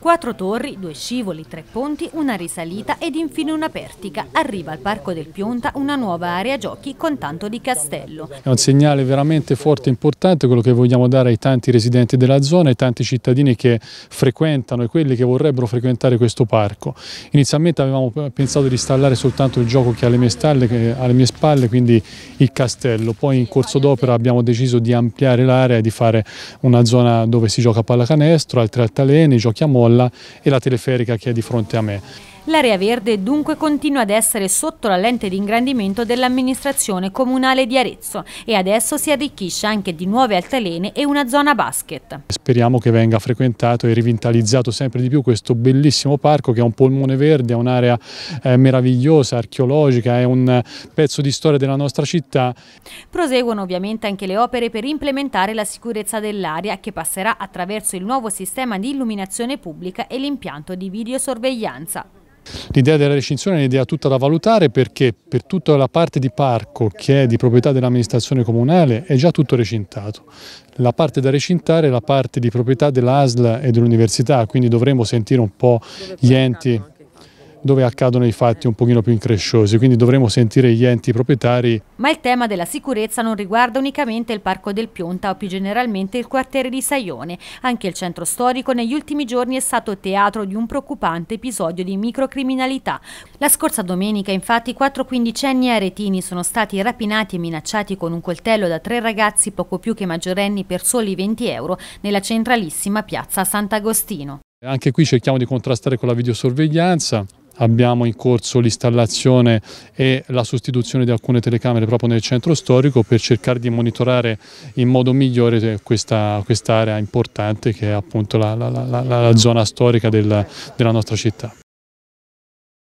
Quattro torri, due scivoli, tre ponti, una risalita ed infine una pertica. Arriva al Parco del Pionta una nuova area giochi con tanto di castello. È un segnale veramente forte e importante quello che vogliamo dare ai tanti residenti della zona, ai tanti cittadini che frequentano e quelli che vorrebbero frequentare questo parco. Inizialmente avevamo pensato di installare soltanto il gioco che ha alle mie, stalle, alle mie spalle, quindi il castello. Poi in corso d'opera abbiamo deciso di ampliare l'area e di fare una zona dove si gioca a pallacanestro, altri altaleni, giochi a molla Molla e la teleferica che è di fronte a me. L'area verde dunque continua ad essere sotto la lente di ingrandimento dell'amministrazione comunale di Arezzo e adesso si arricchisce anche di nuove altalene e una zona basket. Speriamo che venga frequentato e rivitalizzato sempre di più questo bellissimo parco che è un polmone verde, è un'area eh, meravigliosa, archeologica, è un pezzo di storia della nostra città. Proseguono ovviamente anche le opere per implementare la sicurezza dell'area che passerà attraverso il nuovo sistema di illuminazione pubblica e l'impianto di videosorveglianza. L'idea della recinzione è un'idea tutta da valutare perché per tutta la parte di parco che è di proprietà dell'amministrazione comunale è già tutto recintato. La parte da recintare è la parte di proprietà dell'ASL e dell'università, quindi dovremo sentire un po' gli enti dove accadono i fatti un pochino più incresciosi, quindi dovremo sentire gli enti proprietari. Ma il tema della sicurezza non riguarda unicamente il Parco del Pionta o più generalmente il quartiere di Saione. Anche il centro storico negli ultimi giorni è stato teatro di un preoccupante episodio di microcriminalità. La scorsa domenica infatti quattro quindicenni aretini sono stati rapinati e minacciati con un coltello da tre ragazzi poco più che maggiorenni per soli 20 euro nella centralissima piazza Sant'Agostino. Anche qui cerchiamo di contrastare con la videosorveglianza, abbiamo in corso l'installazione e la sostituzione di alcune telecamere proprio nel centro storico per cercare di monitorare in modo migliore questa quest'area importante che è appunto la, la, la, la zona storica del, della nostra città.